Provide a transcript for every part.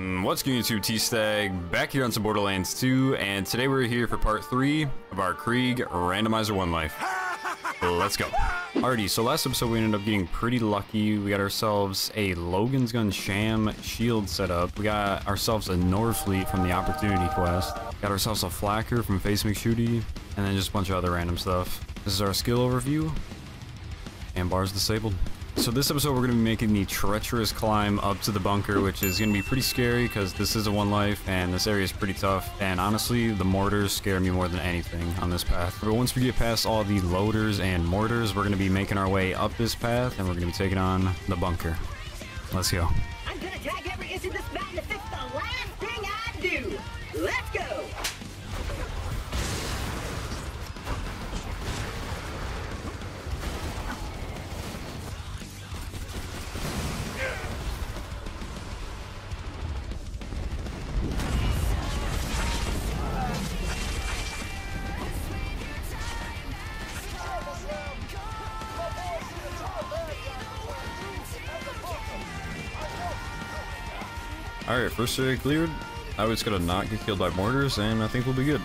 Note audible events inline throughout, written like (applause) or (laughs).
What's good YouTube T-Stag, back here on some Borderlands 2, and today we're here for part 3 of our Krieg Randomizer 1 Life. Let's go. Alrighty, so last episode we ended up getting pretty lucky. We got ourselves a Logan's Gun Sham shield set up. We got ourselves a Norfleet from the Opportunity Quest. Got ourselves a Flakker from Face McShooty, and then just a bunch of other random stuff. This is our skill overview, and bars disabled. So this episode we're going to be making the treacherous climb up to the bunker, which is going to be pretty scary because this is a one life and this area is pretty tough. And honestly, the mortars scare me more than anything on this path. But once we get past all the loaders and mortars, we're going to be making our way up this path and we're going to be taking on the bunker. Let's go. Alright, first area cleared. We just gotta not get killed by mortars and I think we'll be good.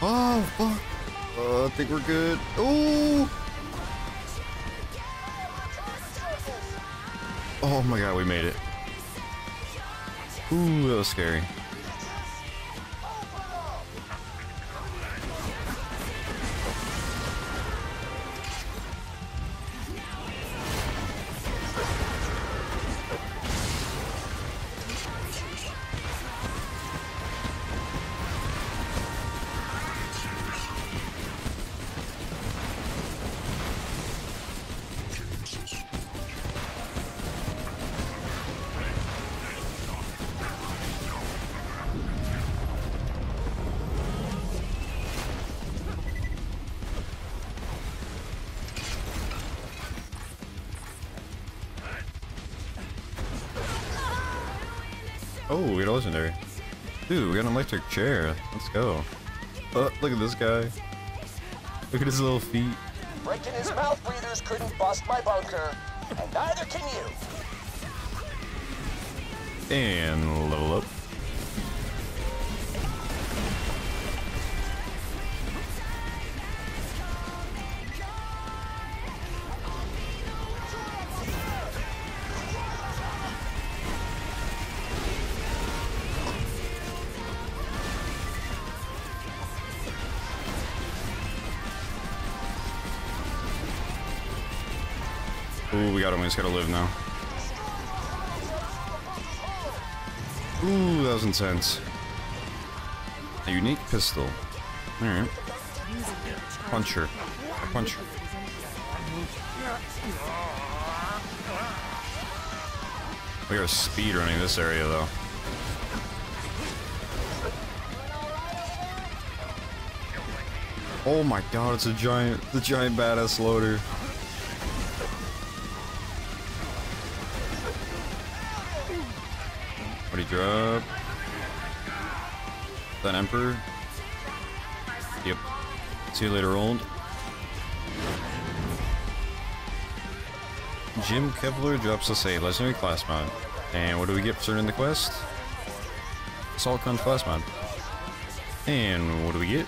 Oh, fuck. Uh, I think we're good. Oh! Oh my god, we made it. Ooh, that was scary. Oh, we got a legendary. Dude, we got an electric chair. Let's go. Oh, look at this guy. Look at his little feet. Breaking his mouth breathers couldn't bust my bunker, and neither can you. And level up. Ooh, we got him. We just gotta live now. Ooh, that was intense. A unique pistol. Alright. Puncher. A puncher. We are speed running this area though. Oh my god, it's a giant, the giant badass loader. That Emperor? Yep. See you later, old. Jim Kevler drops us a legendary class mod. And what do we get for starting the quest? Assault Gun class mod. And what do we get?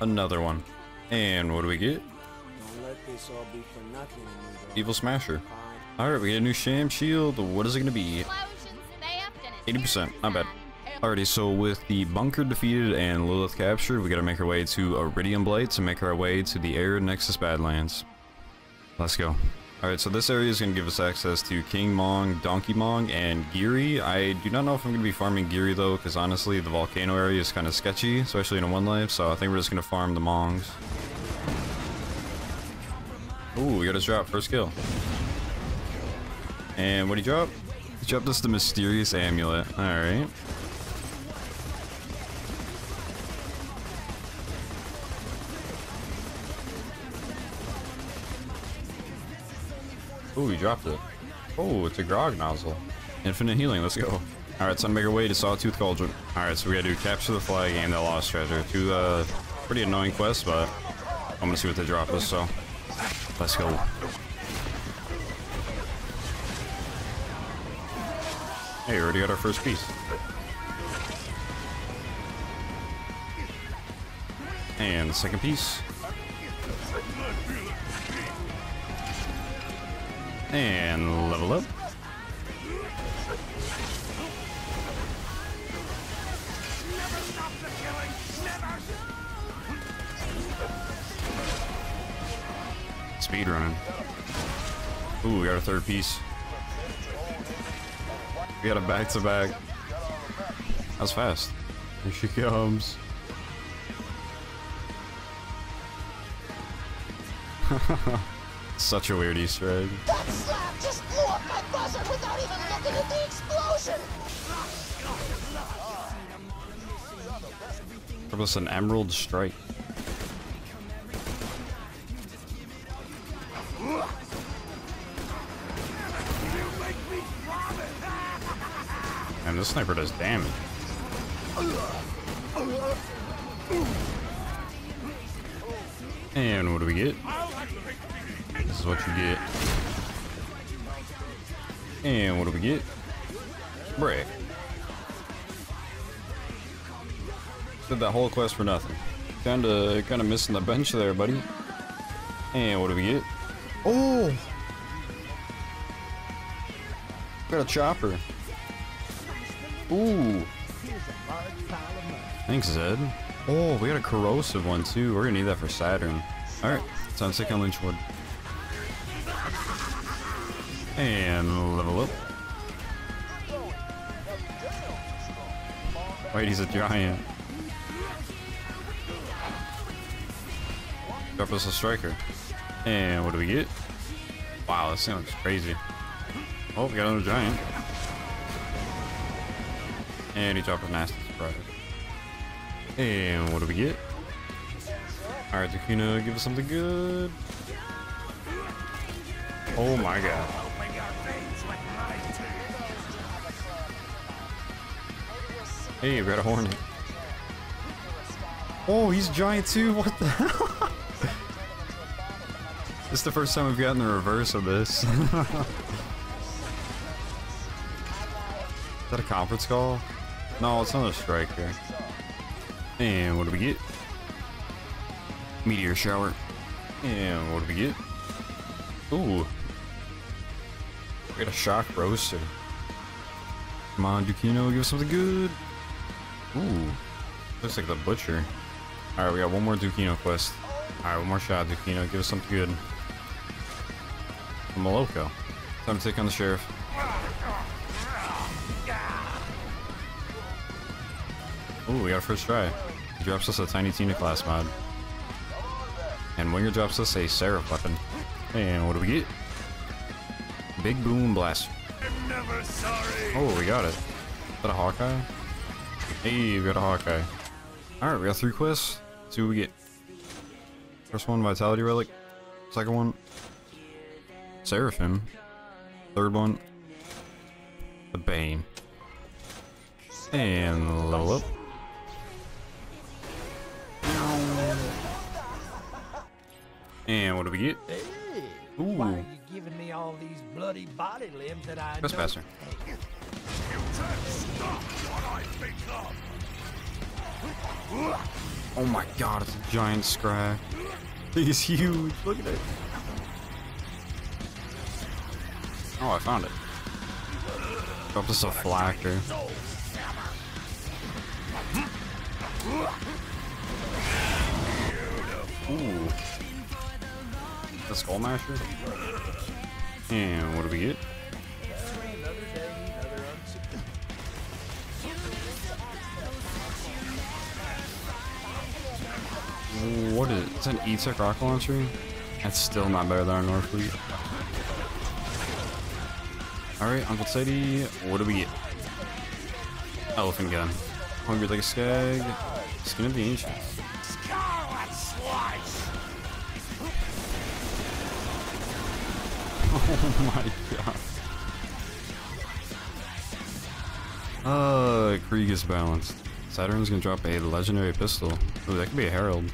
Another one. And what do we get? Don't let this all be for nothing, amigo. Evil Smasher. Alright, we get a new Sham Shield. What is it going to be? 80%, not bad. Alrighty, so with the bunker defeated and Lilith captured, we gotta make our way to Eridium Blight to make our way to the Arid Nexus Badlands. Let's go. Alright, so this area is gonna give us access to King Mong, Donkey Mong, and Geary. I do not know if I'm gonna be farming Geary though, because honestly, the volcano area is kind of sketchy, especially in a one life, so I think we're just gonna farm the Mongs. Ooh, we got his drop, first kill. And what do you drop? He dropped us the mysterious amulet. Alright. Ooh, he dropped it. Oh, it's a grog nozzle. Infinite healing, let's go. Alright, to make our way to Sawtooth Cauldron. Alright, so we gotta do capture the flag and the lost treasure. Two uh, pretty annoying quests, but I'm gonna see what they drop us, so let's go. Hey, we already got our first piece. And the second piece. And level up. Speed running. Ooh, we got a third piece. We got a back to back. That was fast. (laughs) Here she comes. (laughs) Such a weird Easter egg. That slap just blew up my buzzer without even looking at the explosion! Was an emerald strike. And this sniper does damage. And what do we get? This is what you get. And what do we get? Brick. Did that whole quest for nothing. Kinda, kinda missing the bench there, buddy. And what do we get? Oh! Got a chopper. Ooh. Thanks, Zed. Oh, we got a corrosive one too. We're gonna need that for Saturn. Alright, time to take on Lynchwood. And level up. Wait, he's a giant. Drop us a striker. And what do we get? Wow, this sounds crazy. Oh, we got another giant. And he dropped a nasty surprise. And what do we get? Alright, Dukino, give us something good. Oh my god. Hey, we got a hornet. Oh, he's giant too. What the hell? (laughs) this is the first time we've gotten the reverse of this. (laughs) is that a conference call? No, it's not a striker. And what do we get? Meteor shower. And what do we get? Ooh. We got a shock roaster. Come on, Dukino, give us something good. Ooh. Looks like the butcher. Alright, we got one more Dukino quest. Alright, one more shot, Dukino. Give us something good. Maloko. Time to take on the sheriff. Ooh, we got a first try. He drops us a Tiny Tina class mod. And Winger drops us a Seraph weapon. And what do we get? Big Boom Blast. Oh, we got it. Is that a Hawkeye? Hey, we got a Hawkeye. Alright, we got three quests. Let's see what we get. First one, Vitality Relic. Second one, Seraphim. Third one, the Bane. And level up. And what do we get? Ooh, Why are you giving me all these bloody body limbs that I Trespasser. know? Oh my god, it's a giant skag. (laughs) He's huge. Look at it. Oh, I found it. Dropped us a Flakker. Ooh. The Skull Masher? And what do we get? What is it? It's an E-Tech rocket launcher? That's still not better than our Norfleet. Alright, Uncle Teddy, what do we get? Elephant gun. Hungry like a skag. Skin of the Slice! Oh my god. Uh, Krieg is balanced. Saturn's gonna drop a legendary pistol. Ooh, that could be a Harold.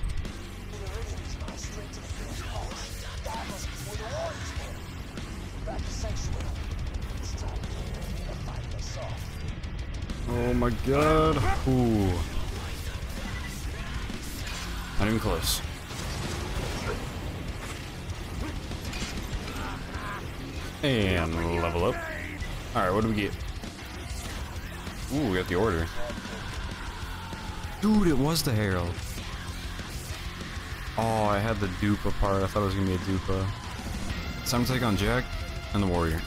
Oh my god. Ooh. Not even close. And level up. Alright, what do we get? Ooh, we got the order. Dude, it was the Harold. Oh, I had the Dupa part. I thought it was gonna be a Dupa. It's time to take on Jack and the Warrior.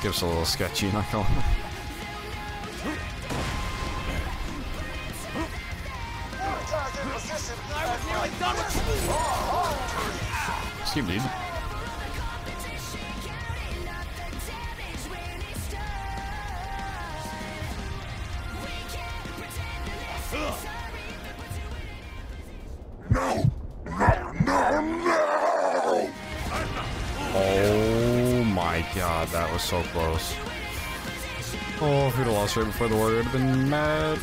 Skip's a little sketchy, not gonna lie. Target in position. Skip, dude. So close. Oh, if we'd have lost right before the warrior, would have been mad.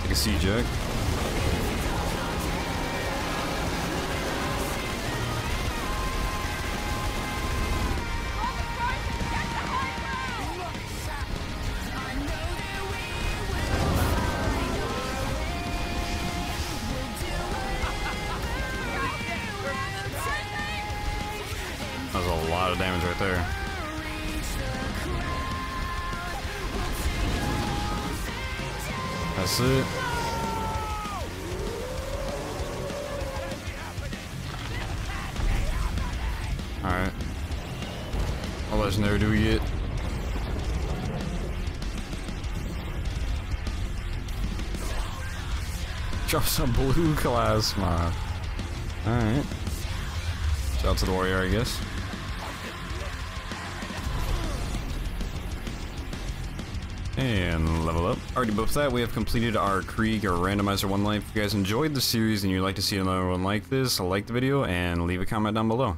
Take a seat, Jack. Lot of damage right there. That's it. Alright. What legendary do we get? Drop some blue class mod. Alright. Shout out to the warrior, I guess. And level up. Alrighty, but with that, we have completed our Krieg or Randomizer 1 Life. If you guys enjoyed the series and you'd like to see another one like this, like the video and leave a comment down below.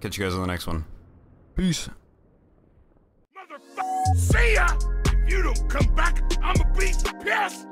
Catch you guys on the next one. Peace. Motherfucker, see ya! If you don't come back, I'ma be pissed!